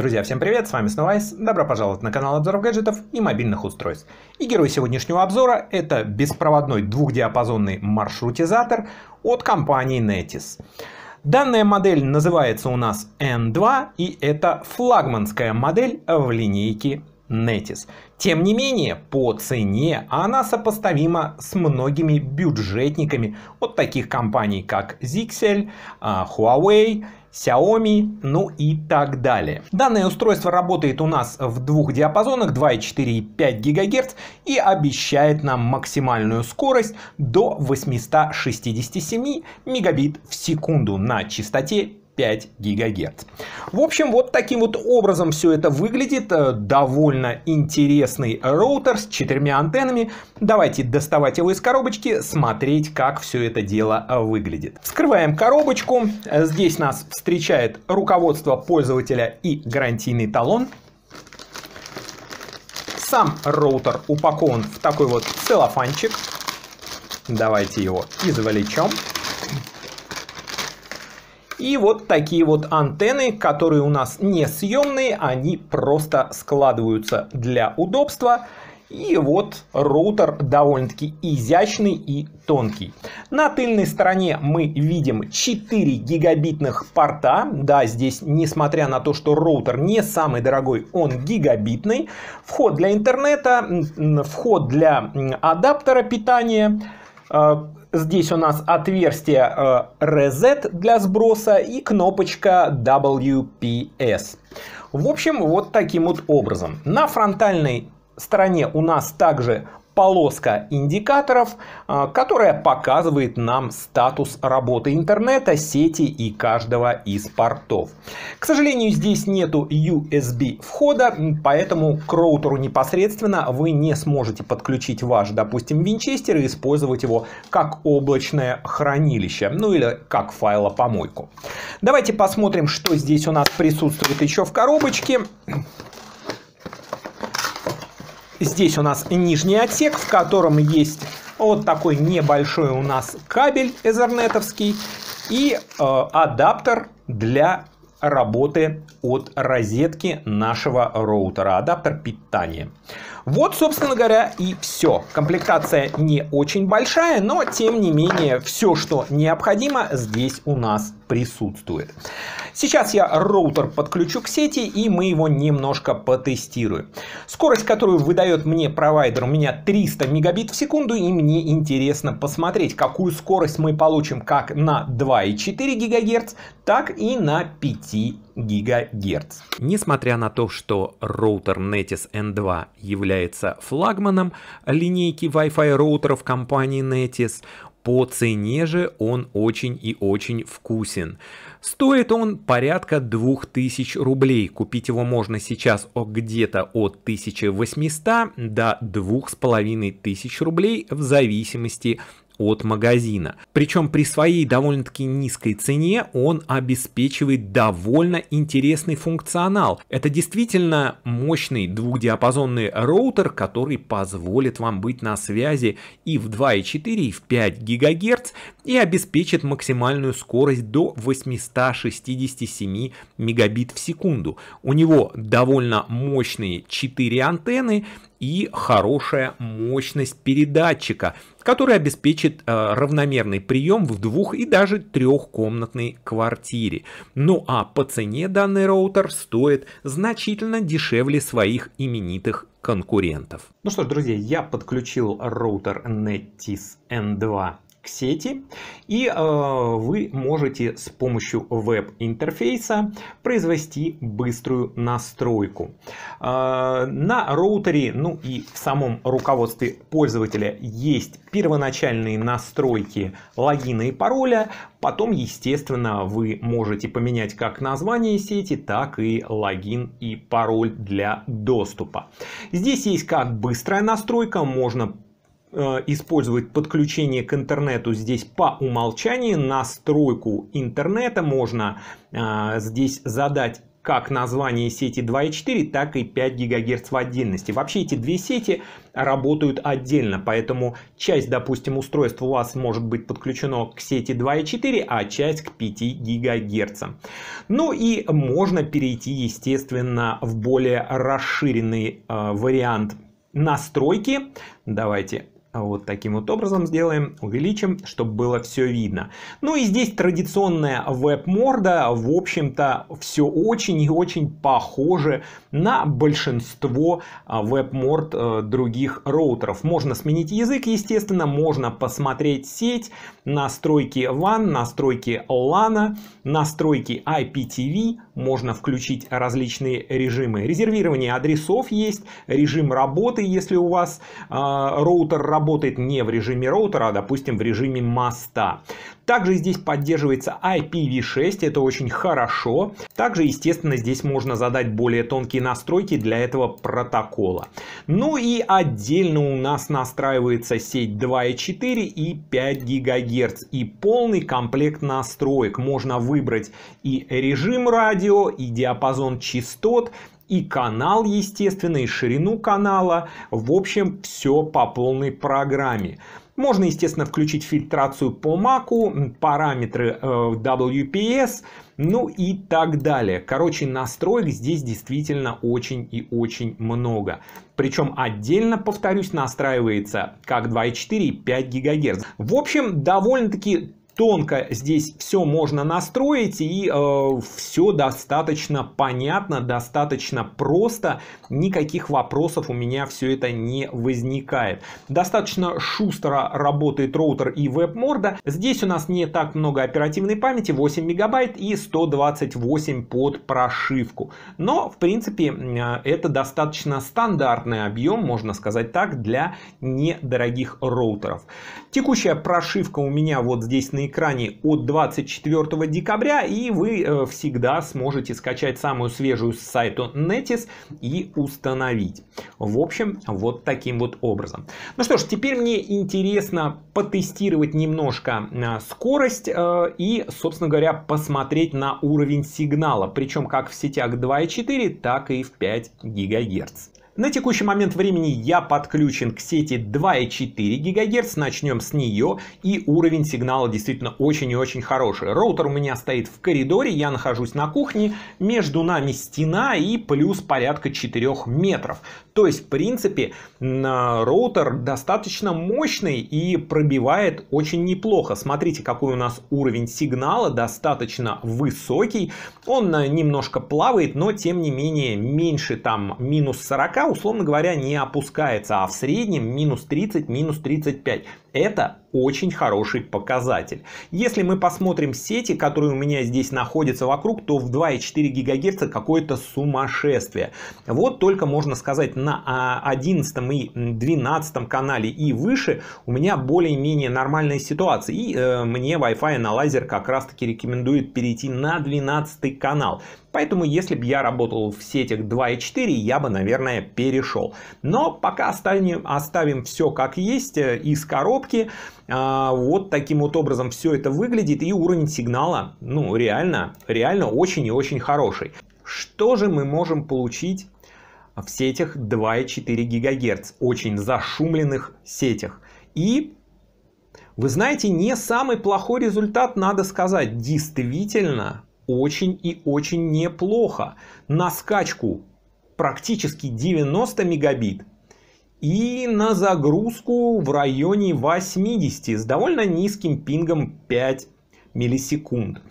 Друзья, всем привет, с вами снова Айс, добро пожаловать на канал обзоров гаджетов и мобильных устройств. И герой сегодняшнего обзора это беспроводной двухдиапазонный маршрутизатор от компании Netis. Данная модель называется у нас N2 и это флагманская модель в линейке Netis. Тем не менее, по цене она сопоставима с многими бюджетниками от таких компаний, как Zixel, а, Huawei, Xiaomi, ну и так далее. Данное устройство работает у нас в двух диапазонах 2,4 и 5 ГГц и обещает нам максимальную скорость до 867 мегабит в секунду на частоте 5 ГГц. В общем, вот таким вот образом все это выглядит. Э, довольно интересный роутер с четырьмя антеннами. Давайте доставать его из коробочки, смотреть, как все это дело э, выглядит. Вскрываем коробочку. Здесь нас встречает руководство пользователя и гарантийный талон. Сам роутер упакован в такой вот целлофанчик. Давайте его извлечем. И вот такие вот антенны, которые у нас не съемные, они просто складываются для удобства. И вот роутер довольно-таки изящный и тонкий. На тыльной стороне мы видим 4 гигабитных порта. Да, здесь, несмотря на то, что роутер не самый дорогой, он гигабитный. Вход для интернета, вход для адаптера питания, э, Здесь у нас отверстие э, Reset для сброса и кнопочка WPS. В общем, вот таким вот образом. На фронтальной стороне у нас также полоска индикаторов, а, которая показывает нам статус работы интернета, сети и каждого из портов. К сожалению, здесь нету USB входа, поэтому к роутеру непосредственно вы не сможете подключить ваш, допустим, винчестер и использовать его как облачное хранилище, ну или как файлопомойку. Давайте посмотрим, что здесь у нас присутствует еще в коробочке. Здесь у нас нижний отсек, в котором есть вот такой небольшой у нас кабель эзернетовский и э, адаптер для работы от розетки нашего роутера, адаптер питания. Вот, собственно говоря, и все. Комплектация не очень большая, но тем не менее все, что необходимо, здесь у нас присутствует. Сейчас я роутер подключу к сети и мы его немножко потестируем. Скорость, которую выдает мне провайдер, у меня 300 мегабит в секунду и мне интересно посмотреть, какую скорость мы получим как на 2,4 ГГц, так и на 5 ГГц. Несмотря на то, что роутер Netis N2 является флагманом линейки Wi-Fi роутеров компании Netis, по цене же он очень и очень вкусен. Стоит он порядка 2000 рублей. Купить его можно сейчас где-то от 1800 до 2500 рублей в зависимости от магазина. Причем при своей довольно-таки низкой цене он обеспечивает довольно интересный функционал. Это действительно мощный двухдиапазонный роутер, который позволит вам быть на связи и в 2,4 и в 5 ГГц и обеспечит максимальную скорость до 867 мегабит в секунду. У него довольно мощные 4 антенны и хорошая мощность передатчика, который обеспечит э, равномерный прием в двух и даже трехкомнатной квартире. Ну а по цене данный роутер стоит значительно дешевле своих именитых конкурентов. Ну что ж, друзья, я подключил роутер Netis N2 к сети, и э, вы можете с помощью веб-интерфейса произвести быструю настройку. Э, на роутере, ну и в самом руководстве пользователя есть первоначальные настройки логина и пароля, потом, естественно, вы можете поменять как название сети, так и логин и пароль для доступа. Здесь есть как быстрая настройка, можно использовать подключение к интернету здесь по умолчанию. Настройку интернета можно э, здесь задать как название сети 2.4, так и 5 ГГц в отдельности. Вообще эти две сети работают отдельно, поэтому часть, допустим, устройств у вас может быть подключено к сети 2.4, а часть к 5 ГГц. Ну и можно перейти, естественно, в более расширенный э, вариант настройки. Давайте вот таким вот образом сделаем, увеличим, чтобы было все видно. Ну и здесь традиционная веб-морда. В общем-то, все очень и очень похоже на большинство а, веб-морд э, других роутеров. Можно сменить язык, естественно, можно посмотреть сеть, настройки WAN, настройки LAN, настройки IPTV, можно включить различные режимы. Резервирование адресов есть, режим работы, если у вас э, роутер работает не в режиме роутера, а, допустим, в режиме моста. Также здесь поддерживается IPv6, это очень хорошо. Также, естественно, здесь можно задать более тонкие настройки для этого протокола. Ну и отдельно у нас настраивается сеть 2.4 и 5 ГГц. И полный комплект настроек. Можно выбрать и режим радио, и диапазон частот, и канал, естественно, и ширину канала. В общем, все по полной программе. Можно, естественно, включить фильтрацию по Mac, параметры э, WPS, ну и так далее. Короче, настроек здесь действительно очень и очень много. Причем отдельно, повторюсь, настраивается как 2.4 и 5 ГГц. В общем, довольно-таки тонко здесь все можно настроить и э, все достаточно понятно, достаточно просто, никаких вопросов у меня все это не возникает. Достаточно шустро работает роутер и веб-морда. Здесь у нас не так много оперативной памяти, 8 мегабайт и 128 под прошивку. Но в принципе э, это достаточно стандартный объем, можно сказать так, для недорогих роутеров. Текущая прошивка у меня вот здесь на экране от 24 декабря, и вы э, всегда сможете скачать самую свежую с сайта Netis и установить. В общем, вот таким вот образом. Ну что ж, теперь мне интересно потестировать немножко э, скорость э, и, собственно говоря, посмотреть на уровень сигнала, причем как в сетях 2.4, так и в 5 ГГц. На текущий момент времени я подключен к сети 2,4 ГГц, начнем с нее, и уровень сигнала действительно очень и очень хороший. Роутер у меня стоит в коридоре, я нахожусь на кухне, между нами стена и плюс порядка 4 метров. То есть, в принципе, роутер достаточно мощный и пробивает очень неплохо. Смотрите, какой у нас уровень сигнала, достаточно высокий. Он немножко плавает, но тем не менее меньше там минус 40 условно говоря, не опускается, а в среднем минус 30, минус 35. Это очень хороший показатель. Если мы посмотрим сети, которые у меня здесь находятся вокруг, то в 2,4 ГГц какое-то сумасшествие. Вот только можно сказать на 11 и 12 канале и выше у меня более-менее нормальная ситуация. И э, мне Wi-Fi аналайзер как раз таки рекомендует перейти на 12 канал. Поэтому, если бы я работал в сетях 2.4, я бы, наверное, перешел. Но пока оставим, оставим все как есть э, из коробки. А, вот таким вот образом все это выглядит. И уровень сигнала, ну, реально, реально очень и очень хороший. Что же мы можем получить в сетях 2,4 ГГц? Очень зашумленных сетях. И вы знаете, не самый плохой результат, надо сказать. Действительно, очень и очень неплохо. На скачку практически 90 мегабит и на загрузку в районе 80 с довольно низким пингом 5 миллисекунд.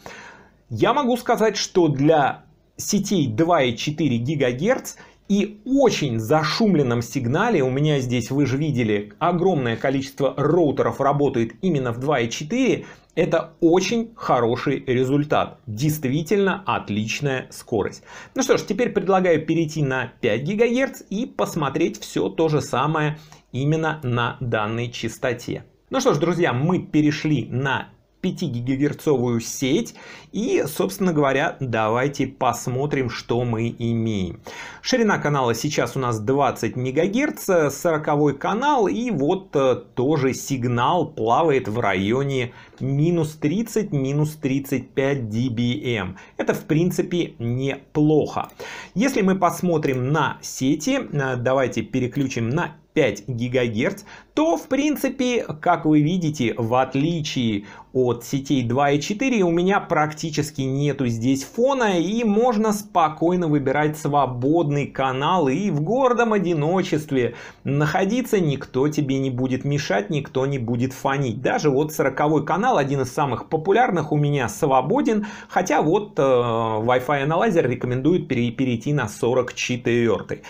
Я могу сказать, что для сетей 2,4 ГГц и очень зашумленном сигнале, у меня здесь, вы же видели, огромное количество роутеров работает именно в 2.4, это очень хороший результат. Действительно отличная скорость. Ну что ж, теперь предлагаю перейти на 5 ГГц и посмотреть все то же самое именно на данной частоте. Ну что ж, друзья, мы перешли на 5 гигагерцовую сеть. И, собственно говоря, давайте посмотрим, что мы имеем. Ширина канала сейчас у нас 20 мегагерц, 40 канал. И вот э, тоже сигнал плавает в районе минус 30, минус 35 dBm. Это, в принципе, неплохо. Если мы посмотрим на сети, э, давайте переключим на 5 ГГц, то в принципе, как вы видите, в отличие от сетей 2 и 4, у меня практически нету здесь фона и можно спокойно выбирать свободный канал и в гордом одиночестве находиться никто тебе не будет мешать, никто не будет фонить. Даже вот 40 канал, один из самых популярных у меня свободен, хотя вот э, Wi-Fi анализер рекомендует перейти на 44.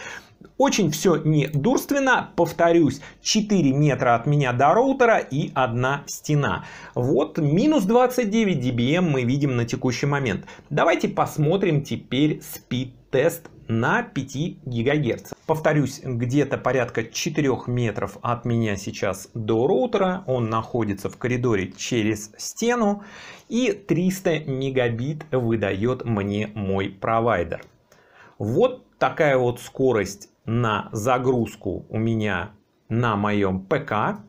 Очень все недурственно, повторюсь, 4 метра от меня до роутера и одна стена. Вот минус 29 dBm мы видим на текущий момент. Давайте посмотрим теперь спид-тест на 5 ГГц. Повторюсь, где-то порядка 4 метров от меня сейчас до роутера. Он находится в коридоре через стену. И 300 мегабит выдает мне мой провайдер. Вот такая вот скорость на загрузку у меня на моем ПК.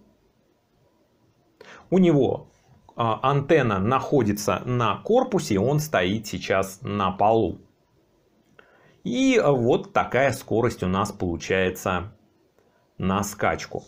У него а, антенна находится на корпусе, он стоит сейчас на полу. И вот такая скорость у нас получается на скачку.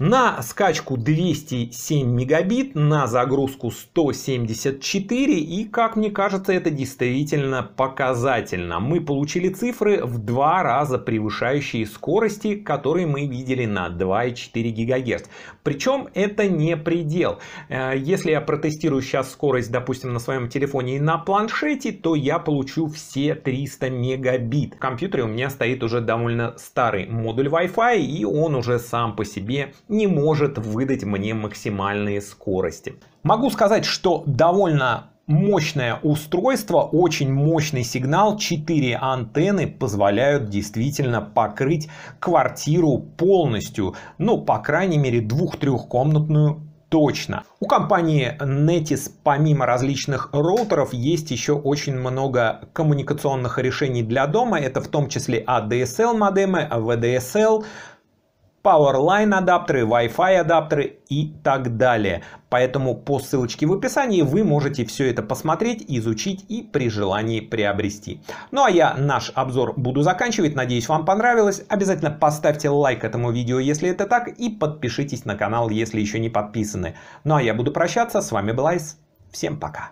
На скачку 207 мегабит, на загрузку 174 и как мне кажется это действительно показательно. Мы получили цифры в два раза превышающие скорости, которые мы видели на 2,4 ГГц. Причем это не предел. Э, если я протестирую сейчас скорость, допустим, на своем телефоне и на планшете, то я получу все 300 мегабит. В компьютере у меня стоит уже довольно старый модуль Wi-Fi и он уже сам по себе не может выдать мне максимальные скорости. Могу сказать, что довольно мощное устройство, очень мощный сигнал, 4 антенны позволяют действительно покрыть квартиру полностью, ну, по крайней мере, двух-трехкомнатную точно. У компании Netis помимо различных роутеров есть еще очень много коммуникационных решений для дома. Это в том числе ADSL модемы, VDSL, Powerline адаптеры, Wi-Fi адаптеры и так далее. Поэтому по ссылочке в описании вы можете все это посмотреть, изучить и при желании приобрести. Ну а я наш обзор буду заканчивать. Надеюсь вам понравилось. Обязательно поставьте лайк этому видео, если это так. И подпишитесь на канал, если еще не подписаны. Ну а я буду прощаться. С вами был Айс. Всем пока.